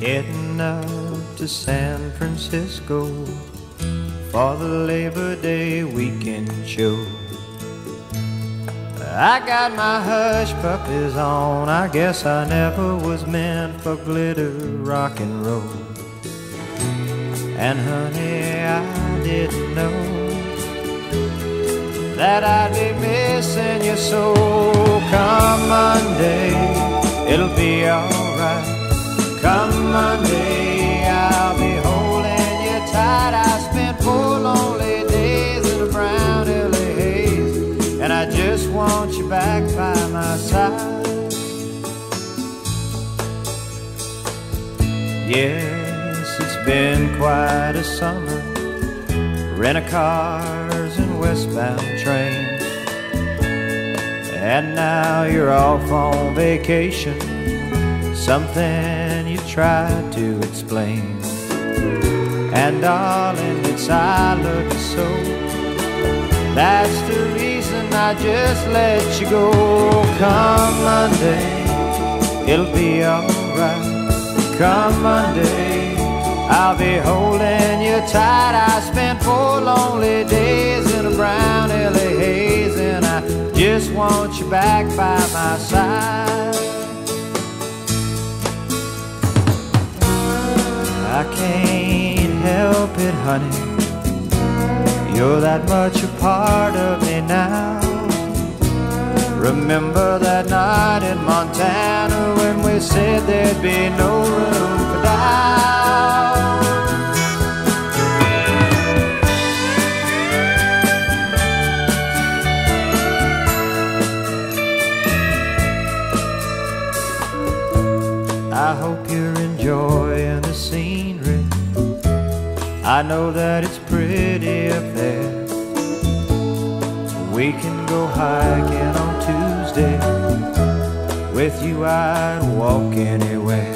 Heading up to San Francisco for the Labor Day weekend show. I got my hush puppies on. I guess I never was meant for glitter rock and roll. And honey, I didn't know that I'd be missing you so. Come Monday, it'll be alright. And I just want you back by my side. Yes, it's been quite a summer. Rent a cars and westbound trains. And now you're off on vacation. Something you tried to explain. And darling, it's I love you so. That's the reason I just let you go. Come Monday, it'll be alright. Come Monday, I'll be holding you tight. I spent four lonely days in a brown LA haze, and I just want you back by my side. I can't help it, honey. You're that much a part of me now. Remember that night in Montana when we said there'd be no room for doubt. I hope you're enjoying the scenery. I know that it's pretty up there. We can go hiking on Tuesday. With you, I'd walk anywhere.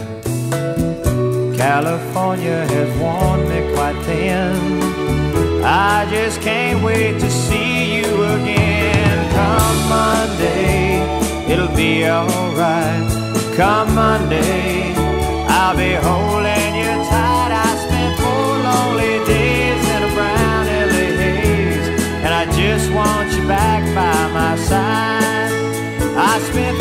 California has worn me quite thin. I just can't wait to see you again. Come Monday, it'll be alright. Come Monday, just want you back by my side. I spent